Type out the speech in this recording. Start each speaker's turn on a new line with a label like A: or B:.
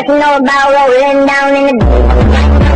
A: Let's know about rolling down in the